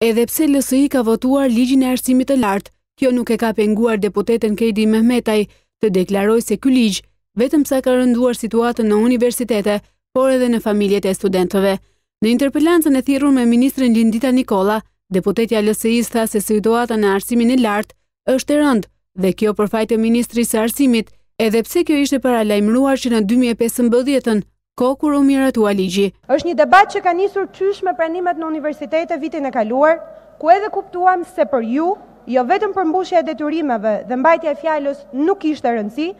Edhe pse LSI ka votuar ligjin e arsimit të lartë, kjo nuk e ka penguar deputeten Kejdi Mehmetaj të deklarojë se ky ligj vetëm sa ka rënduar situatën në universitete, por edhe në familjet e studentëve. Në interpelancën e thirrur me Ministren Lindita Nikolla, deputetja e LSI-së tha se situata në arsimin e lartë është e rëndë dhe kjo për faj të Ministrisë së Arsimit, edhe pse kjo ishte paralajmëruar që në 2015-ën, Kohë kur u miratua ligji. Është një debat që ka nisur qysh me pranimet në universitete vitin e kaluar, ku edhe kuptuam se për ju, jo vetëm përmbushja e detyrimeve dhe mbajtja e fjalës nuk kishte rëndësi,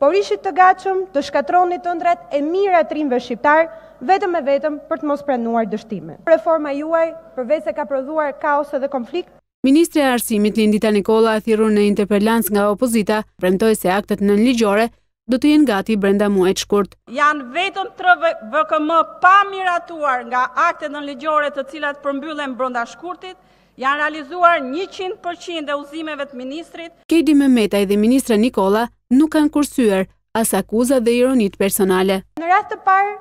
por ishit të gatshëm të shkatërronit ëndrrat e mijëra të rinjve shqiptarë vetëm e vetëm për të mos pranuar dështimin. Reforma juaj, përveçse ka prodhuar kaos edhe konflikt, Ministrja e Arsimit, Lindita Nikolla, e thirrur në interpelancë nga opozita, premtoi se aktet nënligjore do të jenë gati brenda muajit shkurt. Janë vetëm 3 VKM pa miratuar nga aktet nënligjore të cilat përmbyllen brenda shkurtit, janë realizuar 100% e udhëzimeve të ministrit. Kejdi Mehmetaj dhe ministrja Nikolla nuk kanë kursyer, as akuzat dhe ironitë personale. Në radhë të parë,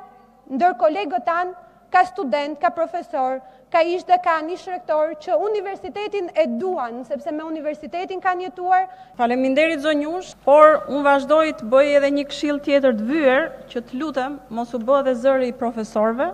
ndër kolegët tanë, ka studentë, ka profesorë, ka ish-dekanë, ish-rektorë, që universitetin e duan, sepse me universitetin kanë jetuar. Faleminderit zonjushë, por unë vazhdoj të bëj edhe një këshillë tjetër të vyer, që të lutem, mos u bë edhe zëri i profesorëve.